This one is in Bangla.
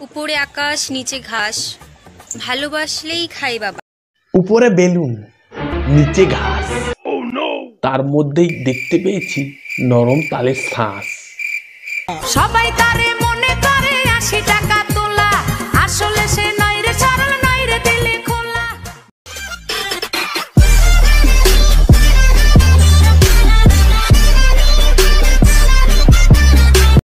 উপরে আকাশ নিচে ঘাস। ভালোবাসলেই খাই বাবা। উপরে বেলুন নিচে ঘাস। oh, তার মধ্যেই দেখতে পেয়েছি নরম তালের শ্বাস। সবাই তারে